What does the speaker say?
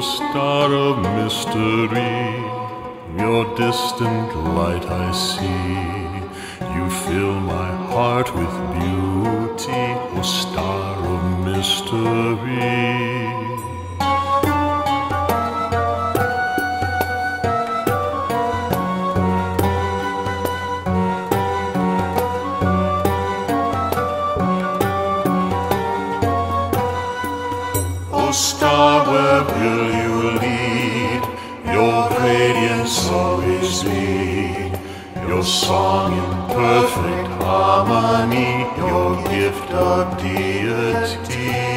star of mystery, your distant light I see. You fill my heart with beauty, O star of mystery. Star, where will you lead? Your radiance always be. Your song in perfect harmony, your gift of deity.